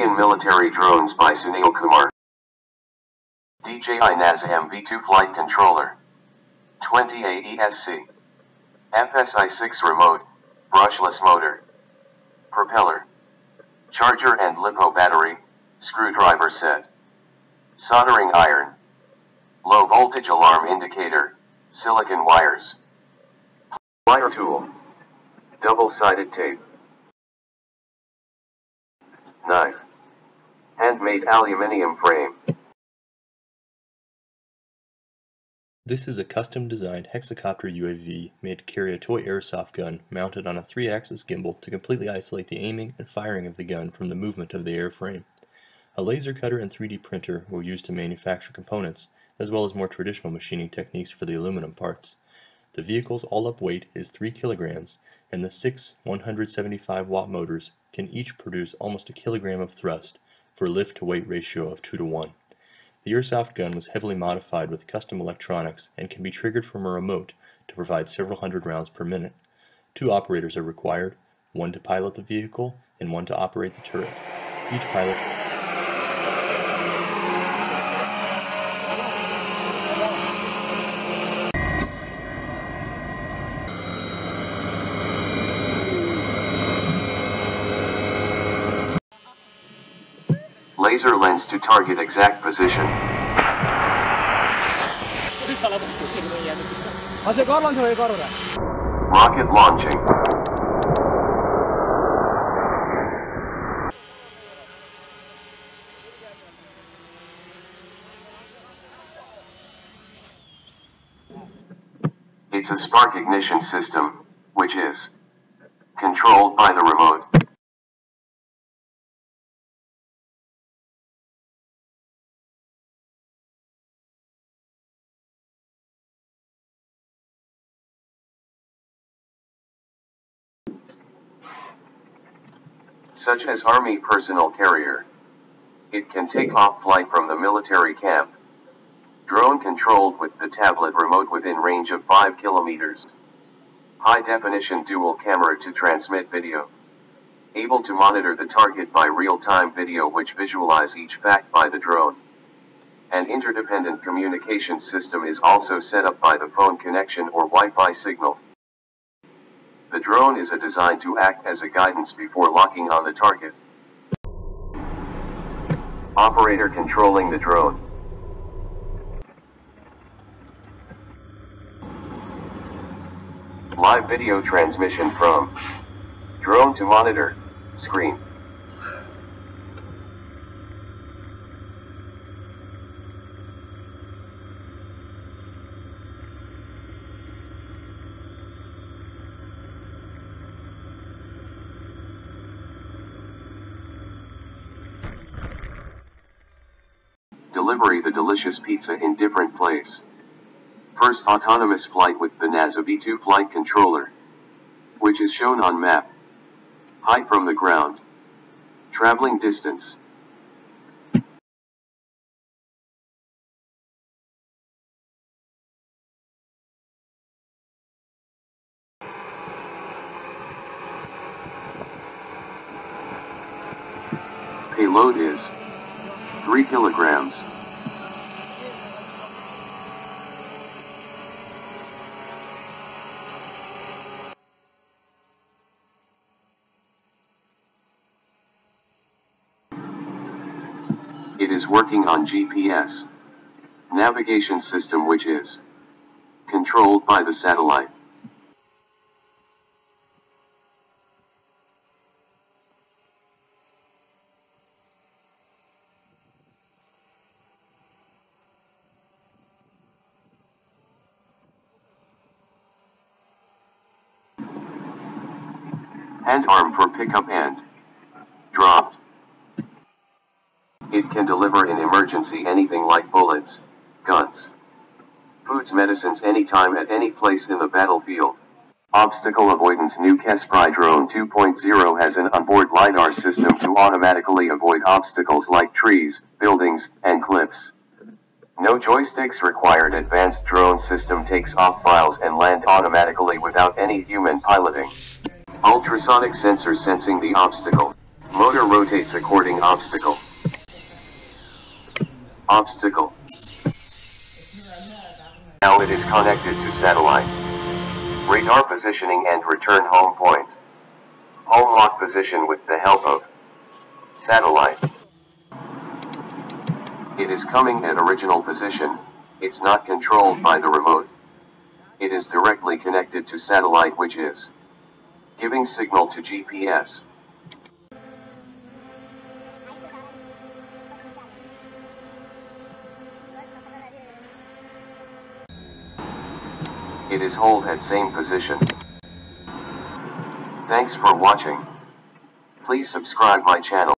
Indian military drones by Sunil Kumar. DJI Naza-M V2 flight controller. 20 AESC. FS-i6 remote, brushless motor. Propeller. Charger and LiPo battery, screwdriver set. Soldering iron. Low voltage alarm indicator, silicon wires. Wire tool. Double-sided tape. Knife. Handmade aluminium frame. This is a custom-designed hexacopter UAV made to carry a toy airsoft gun mounted on a 3-axis gimbal to completely isolate the aiming and firing of the gun from the movement of the airframe. A laser cutter and 3D printer were used to manufacture components, as well as more traditional machining techniques for the aluminum parts. The vehicle's all-up weight is 3 kilograms, and the six 175 watt motors can each produce almost a kilogram of thrust for a lift-to-weight ratio of 2 to 1. The airsoft gun was heavily modified with custom electronics and can be triggered from a remote to provide several hundred rounds per minute. Two operators are required, one to pilot the vehicle and one to operate the turret. Each pilot Laser lens to target exact position. Rocket launching. It's a spark ignition system, which is controlled by the remote. Such as Army personnel carrier. It can take off flight from the military camp. Drone controlled with the tablet remote within range of 5 kilometers. High definition dual camera to transmit video. Able to monitor the target by real-time video which visualize each fact by the drone. An interdependent communication system is also set up by the phone connection or Wi-Fi signal. The drone is a designed to act as a guidance before locking on the target. Operator controlling the drone. Live video transmission from drone to monitor screen. Delivery the delicious pizza in different place. First autonomous flight with the Naza V2 flight controller. Which is shown on map. Height from the ground. Traveling distance. Payload is 3 kilograms. It is working on GPS navigation system which is controlled by the satellite. Hand arm for pickup and dropped. It can deliver in emergency anything like bullets, guns, foods medicines anytime at any place in the battlefield. Obstacle avoidance New Kespry Drone 2.0 has an onboard LiDAR system to automatically avoid obstacles like trees, buildings, and cliffs. No joysticks required advanced drone system takes off files and land automatically without any human piloting. Ultrasonic sensor sensing the obstacle. Motor rotates according obstacle. Obstacle. Now it is connected to satellite. Radar positioning and return home point. Home lock position with the help of satellite. It is coming at original position, it's not controlled by the remote. It is directly connected to satellite which is giving signal to GPS. It is hold at same position. Thanks for watching. Please subscribe my channel.